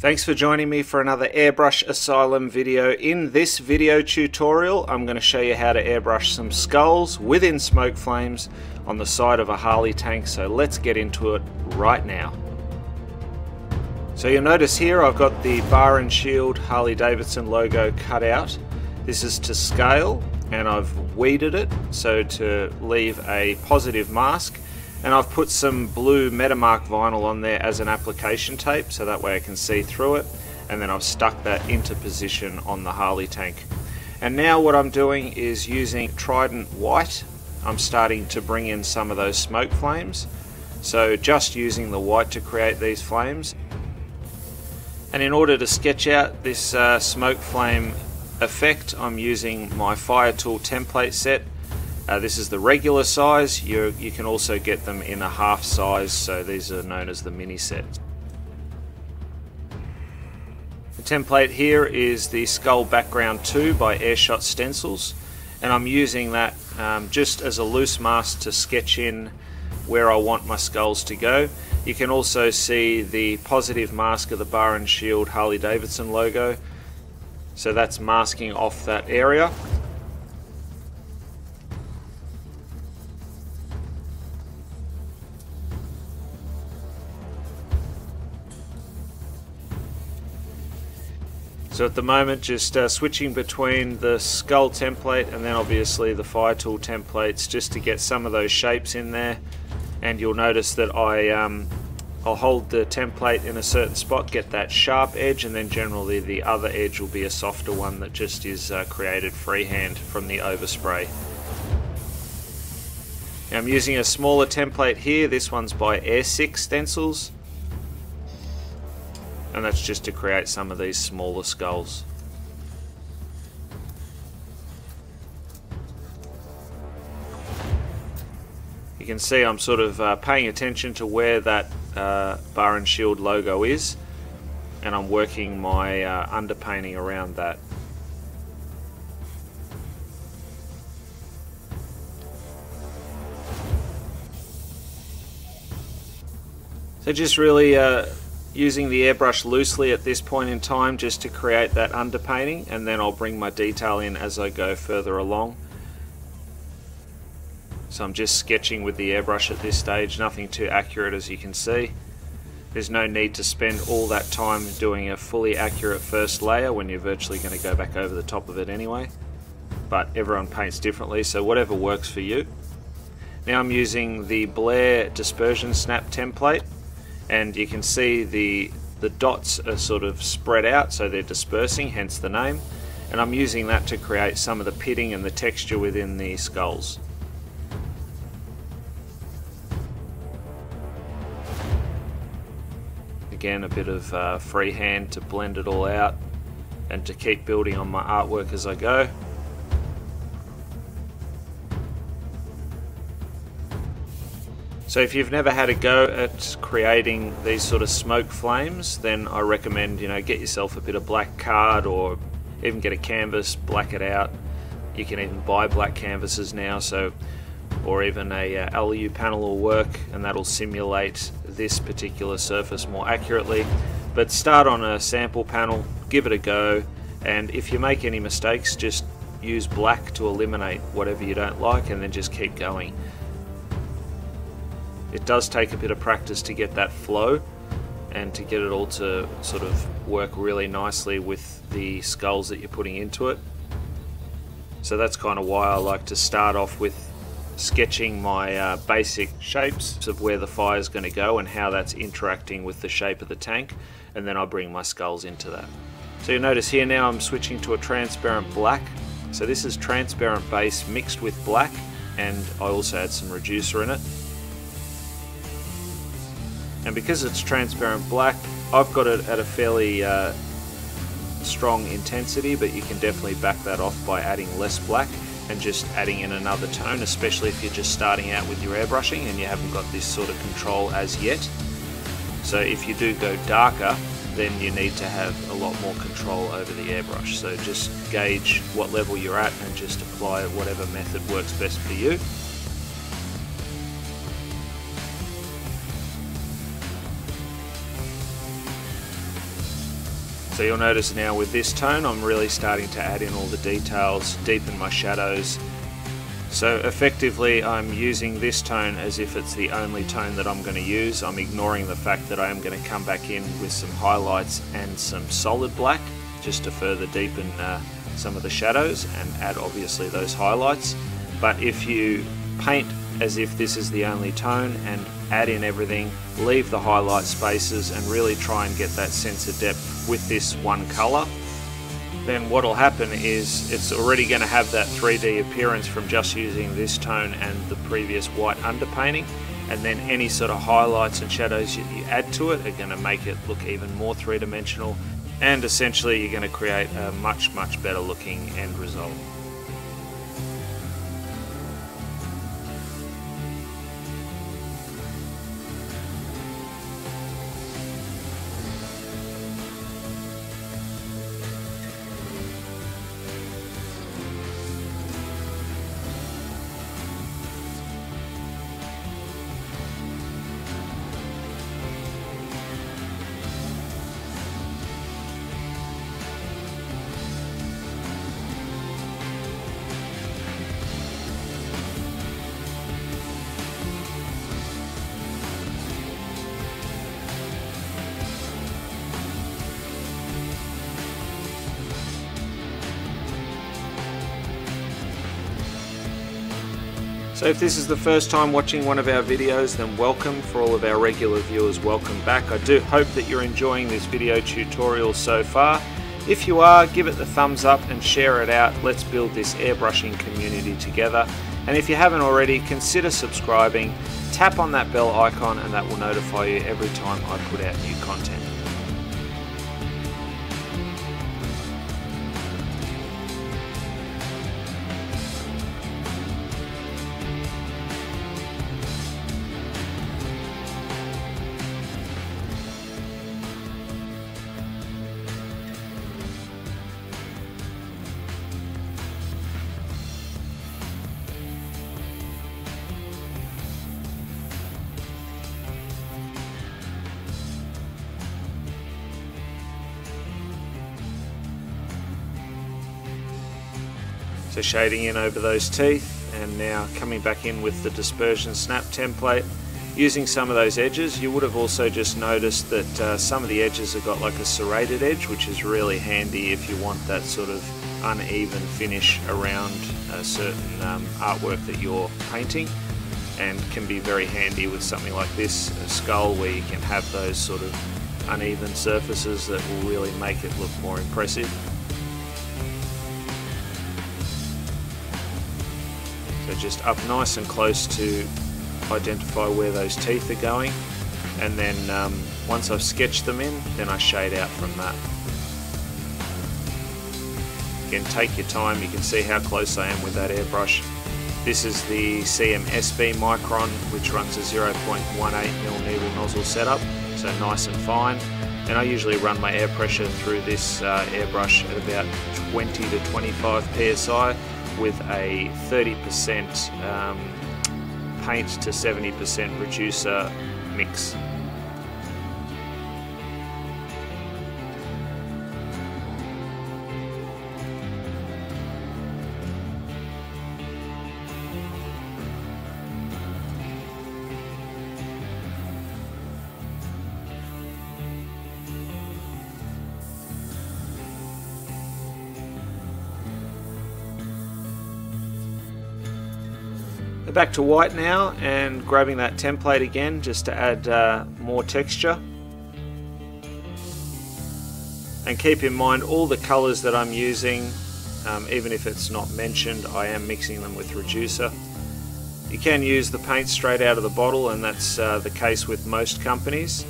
Thanks for joining me for another Airbrush Asylum video. In this video tutorial, I'm going to show you how to airbrush some skulls within smoke flames on the side of a Harley tank, so let's get into it right now. So you'll notice here I've got the bar and shield Harley Davidson logo cut out. This is to scale and I've weeded it so to leave a positive mask and I've put some blue Metamark vinyl on there as an application tape so that way I can see through it. And then I've stuck that into position on the Harley tank. And now what I'm doing is using Trident white. I'm starting to bring in some of those smoke flames. So just using the white to create these flames. And in order to sketch out this uh, smoke flame effect I'm using my fire tool template set uh, this is the regular size. You, you can also get them in a half size, so these are known as the mini sets. The template here is the Skull Background 2 by Airshot Stencils, and I'm using that um, just as a loose mask to sketch in where I want my skulls to go. You can also see the positive mask of the Bar and Shield Harley Davidson logo, so that's masking off that area. So at the moment just uh, switching between the skull template and then obviously the fire tool templates just to get some of those shapes in there. And you'll notice that I um, I'll hold the template in a certain spot get that sharp edge and then generally the other edge will be a softer one that just is uh, created freehand from the overspray. I'm using a smaller template here. This one's by Airsick stencils and that's just to create some of these smaller skulls. You can see I'm sort of uh, paying attention to where that uh, bar and shield logo is and I'm working my uh, underpainting around that. So just really uh, using the airbrush loosely at this point in time just to create that underpainting and then I'll bring my detail in as I go further along. So I'm just sketching with the airbrush at this stage, nothing too accurate as you can see. There's no need to spend all that time doing a fully accurate first layer when you're virtually going to go back over the top of it anyway. But everyone paints differently, so whatever works for you. Now I'm using the Blair Dispersion Snap template and you can see the the dots are sort of spread out so they're dispersing hence the name and I'm using that to create some of the pitting and the texture within the skulls. Again a bit of uh, freehand to blend it all out and to keep building on my artwork as I go. So if you've never had a go at creating these sort of smoke flames, then I recommend, you know, get yourself a bit of black card or even get a canvas, black it out. You can even buy black canvases now, so or even a uh, LU panel will work and that'll simulate this particular surface more accurately. But start on a sample panel, give it a go, and if you make any mistakes, just use black to eliminate whatever you don't like and then just keep going. It does take a bit of practice to get that flow and to get it all to sort of work really nicely with the skulls that you're putting into it. So that's kind of why I like to start off with sketching my uh, basic shapes of where the fire is going to go and how that's interacting with the shape of the tank and then I bring my skulls into that. So you'll notice here now I'm switching to a transparent black. So this is transparent base mixed with black and I also add some reducer in it and because it's transparent black I've got it at a fairly uh, strong intensity but you can definitely back that off by adding less black and just adding in another tone especially if you're just starting out with your airbrushing and you haven't got this sort of control as yet. So if you do go darker then you need to have a lot more control over the airbrush. So just gauge what level you're at and just apply whatever method works best for you So you'll notice now with this tone I'm really starting to add in all the details, deepen my shadows. So effectively I'm using this tone as if it's the only tone that I'm going to use. I'm ignoring the fact that I am going to come back in with some highlights and some solid black just to further deepen uh, some of the shadows and add obviously those highlights. But if you paint as if this is the only tone and add in everything, leave the highlight spaces and really try and get that sense of depth with this one color, then what will happen is it's already going to have that 3D appearance from just using this tone and the previous white underpainting. And then any sort of highlights and shadows you add to it are going to make it look even more three-dimensional and essentially you're going to create a much much better looking end result. So if this is the first time watching one of our videos then welcome for all of our regular viewers welcome back. I do hope that you're enjoying this video tutorial so far. If you are give it the thumbs up and share it out. Let's build this airbrushing community together and if you haven't already consider subscribing. Tap on that bell icon and that will notify you every time I put out new content. So shading in over those teeth and now coming back in with the dispersion snap template. Using some of those edges, you would have also just noticed that uh, some of the edges have got like a serrated edge, which is really handy if you want that sort of uneven finish around a certain um, artwork that you're painting and can be very handy with something like this, a skull where you can have those sort of uneven surfaces that will really make it look more impressive. Just up nice and close to identify where those teeth are going and then um, once I've sketched them in then I shade out from that. Again take your time, you can see how close I am with that airbrush. This is the CMSB Micron which runs a 0.18mm needle nozzle setup so nice and fine and I usually run my air pressure through this uh, airbrush at about 20 to 25 psi with a 30% um, paint to 70% reducer mix. Back to white now and grabbing that template again just to add uh, more texture. And keep in mind all the colors that I'm using, um, even if it's not mentioned, I am mixing them with reducer. You can use the paint straight out of the bottle and that's uh, the case with most companies.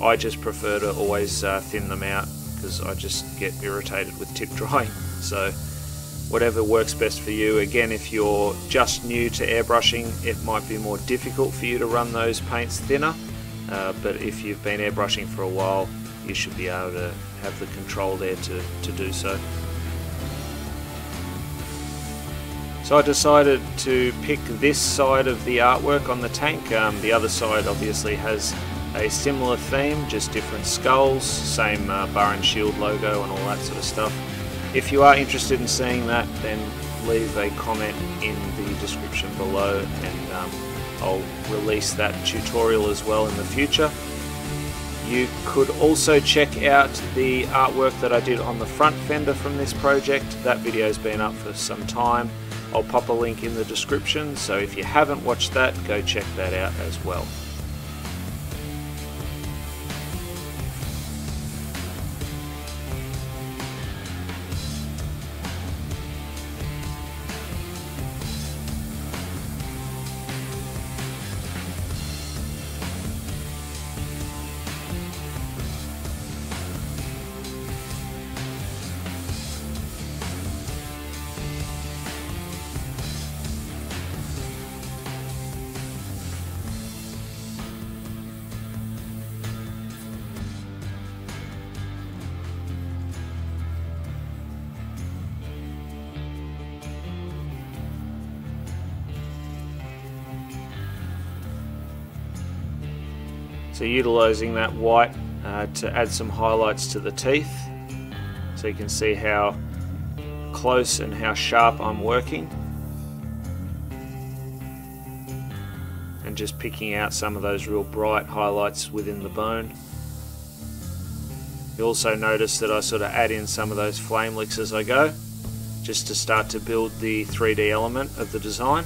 I just prefer to always uh, thin them out because I just get irritated with tip drying. So whatever works best for you. Again, if you're just new to airbrushing, it might be more difficult for you to run those paints thinner, uh, but if you've been airbrushing for a while, you should be able to have the control there to, to do so. So I decided to pick this side of the artwork on the tank. Um, the other side obviously has a similar theme, just different skulls, same uh, bar and shield logo and all that sort of stuff. If you are interested in seeing that, then leave a comment in the description below and um, I'll release that tutorial as well in the future. You could also check out the artwork that I did on the front fender from this project. That video's been up for some time. I'll pop a link in the description, so if you haven't watched that, go check that out as well. So utilizing that white uh, to add some highlights to the teeth so you can see how close and how sharp I'm working and just picking out some of those real bright highlights within the bone. You also notice that I sort of add in some of those flame licks as I go just to start to build the 3D element of the design.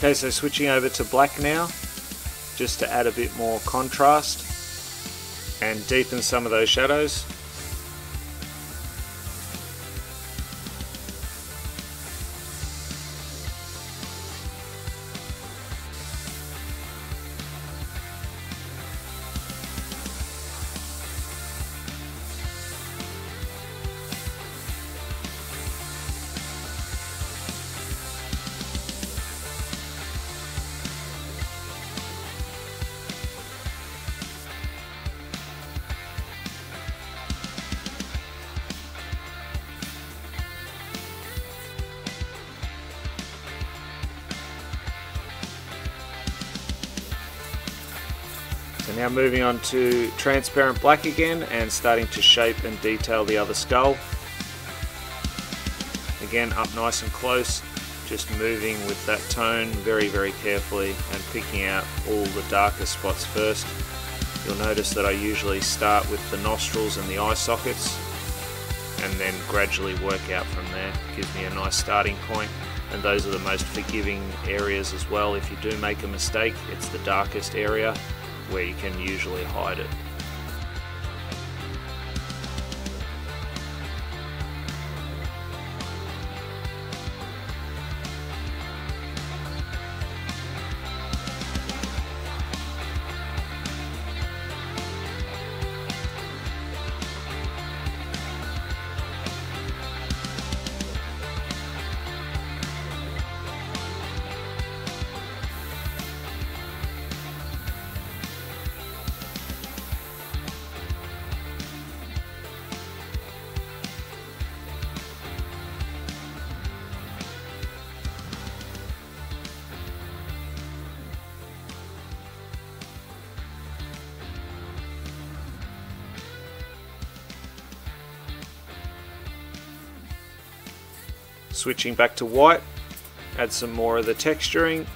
Okay, so switching over to black now, just to add a bit more contrast and deepen some of those shadows. Now moving on to transparent black again and starting to shape and detail the other skull. Again up nice and close, just moving with that tone very very carefully and picking out all the darker spots first. You'll notice that I usually start with the nostrils and the eye sockets and then gradually work out from there. Gives me a nice starting point and those are the most forgiving areas as well. If you do make a mistake, it's the darkest area where you can usually hide it. Switching back to white, add some more of the texturing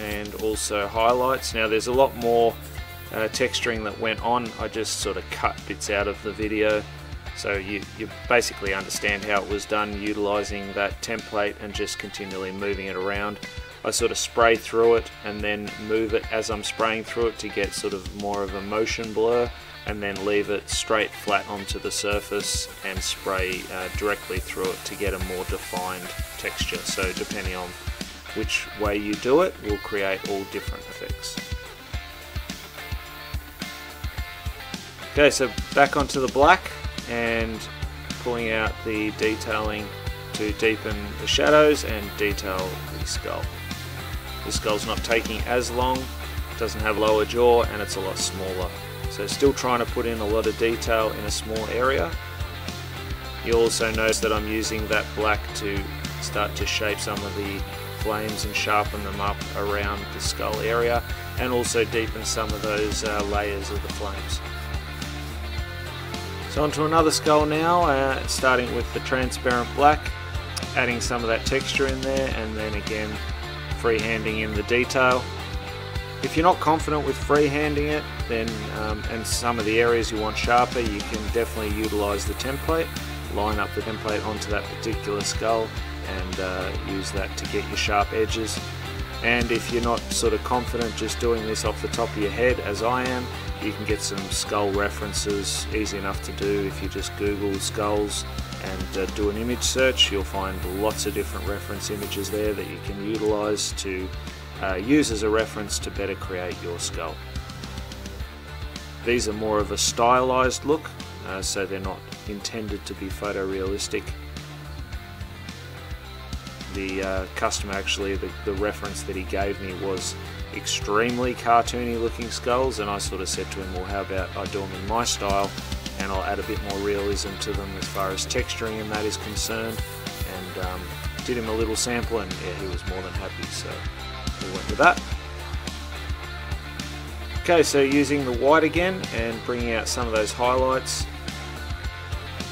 and also highlights. Now there's a lot more uh, texturing that went on. I just sort of cut bits out of the video so you, you basically understand how it was done utilizing that template and just continually moving it around. I sort of spray through it and then move it as I'm spraying through it to get sort of more of a motion blur and then leave it straight flat onto the surface and spray uh, directly through it to get a more defined texture. So depending on which way you do it will create all different effects. Okay, so back onto the black and pulling out the detailing to deepen the shadows and detail the skull. The skull's not taking as long, doesn't have lower jaw and it's a lot smaller. So still trying to put in a lot of detail in a small area. You also notice that I'm using that black to start to shape some of the flames and sharpen them up around the skull area and also deepen some of those uh, layers of the flames. So onto another skull now, uh, starting with the transparent black, adding some of that texture in there and then again freehanding in the detail. If you're not confident with freehanding it then um, and some of the areas you want sharper you can definitely utilize the template, line up the template onto that particular skull and uh, use that to get your sharp edges. And if you're not sort of confident just doing this off the top of your head, as I am, you can get some skull references, easy enough to do if you just Google skulls and uh, do an image search. You'll find lots of different reference images there that you can utilize to uh, use as a reference to better create your skull. These are more of a stylized look, uh, so they're not intended to be photorealistic the uh, customer actually, the, the reference that he gave me was extremely cartoony looking skulls and I sort of said to him, well how about I do them in my style and I'll add a bit more realism to them as far as texturing and that is concerned and um, did him a little sample and yeah, he was more than happy so we went with that. Okay, so using the white again and bringing out some of those highlights.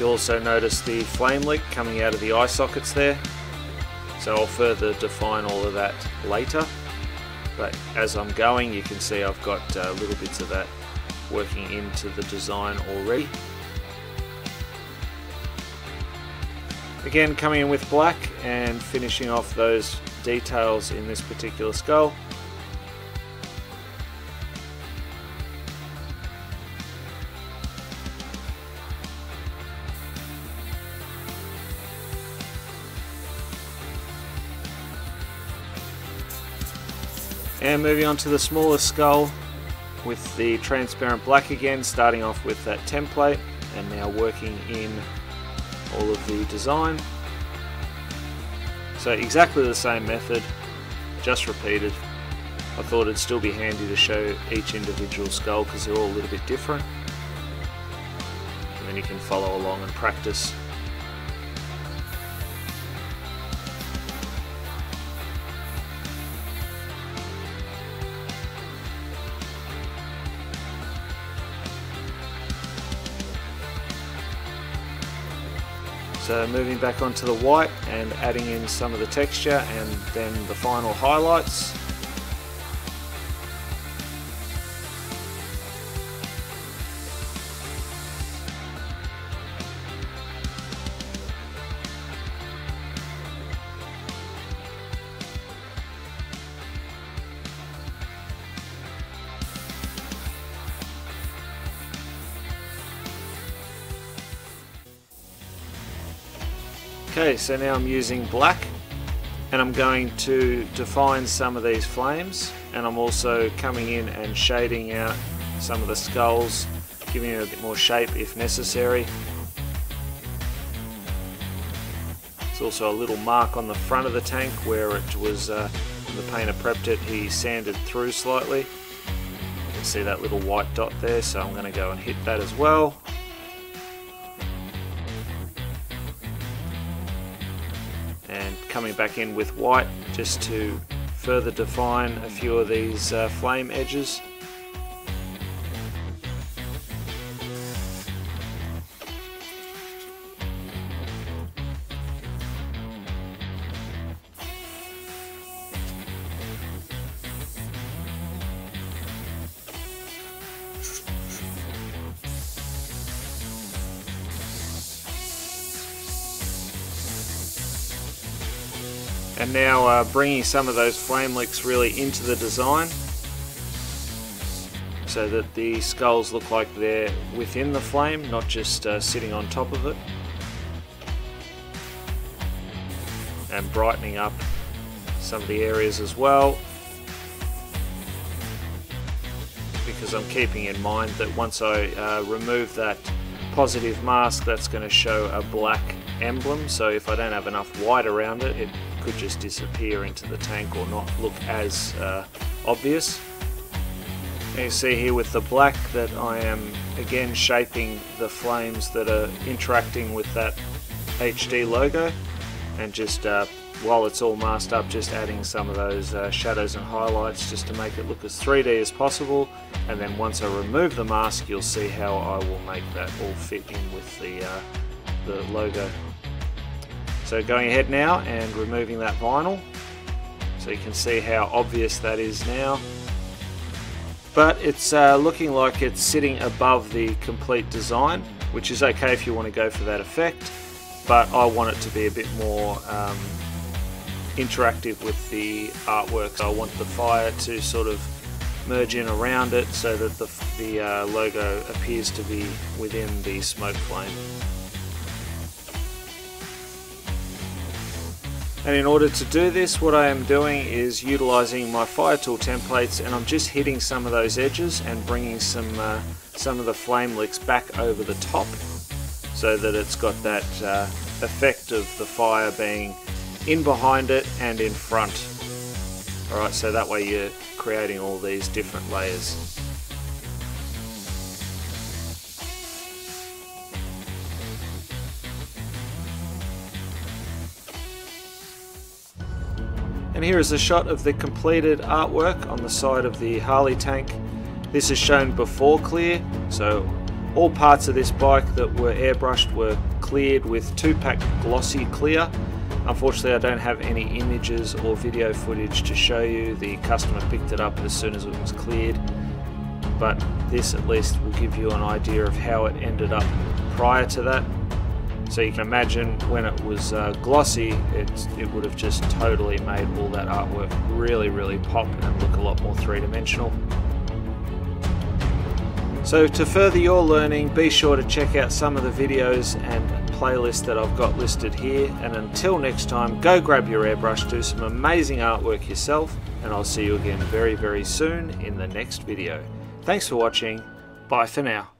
You'll also notice the flame leak coming out of the eye sockets there. So I'll further define all of that later. But as I'm going, you can see I've got uh, little bits of that working into the design already. Again, coming in with black and finishing off those details in this particular skull. And moving on to the smaller skull with the transparent black again, starting off with that template and now working in all of the design. So exactly the same method, just repeated. I thought it'd still be handy to show each individual skull because they're all a little bit different. And then you can follow along and practice So moving back onto the white and adding in some of the texture and then the final highlights. Okay, so now I'm using black and I'm going to define some of these flames and I'm also coming in and shading out some of the skulls, giving it a bit more shape if necessary. There's also a little mark on the front of the tank where it was, uh, the painter prepped it, he sanded through slightly. You can see that little white dot there, so I'm going to go and hit that as well. Coming back in with white just to further define a few of these uh, flame edges. And now uh, bringing some of those flame licks really into the design so that the skulls look like they're within the flame, not just uh, sitting on top of it. And brightening up some of the areas as well. Because I'm keeping in mind that once I uh, remove that positive mask, that's going to show a black emblem. So if I don't have enough white around it, it could just disappear into the tank or not look as uh, obvious. And you see here with the black that I am again shaping the flames that are interacting with that HD logo and just uh, while it's all masked up just adding some of those uh, shadows and highlights just to make it look as 3D as possible and then once I remove the mask you'll see how I will make that all fit in with the, uh, the logo. So going ahead now and removing that vinyl. So you can see how obvious that is now. But it's uh, looking like it's sitting above the complete design which is okay if you want to go for that effect. But I want it to be a bit more um, interactive with the artwork. I want the fire to sort of merge in around it so that the, the uh, logo appears to be within the smoke flame. And in order to do this, what I am doing is utilizing my fire tool templates and I'm just hitting some of those edges and bringing some, uh, some of the flame licks back over the top so that it's got that uh, effect of the fire being in behind it and in front. Alright, so that way you're creating all these different layers. And here is a shot of the completed artwork on the side of the Harley tank. This is shown before clear, so all parts of this bike that were airbrushed were cleared with 2-pack glossy clear. Unfortunately I don't have any images or video footage to show you. The customer picked it up as soon as it was cleared. But this at least will give you an idea of how it ended up prior to that. So you can imagine when it was uh, glossy, it, it would have just totally made all that artwork really, really pop and look a lot more three-dimensional. So to further your learning, be sure to check out some of the videos and playlists that I've got listed here. And until next time, go grab your airbrush, do some amazing artwork yourself, and I'll see you again very, very soon in the next video. Thanks for watching. Bye for now.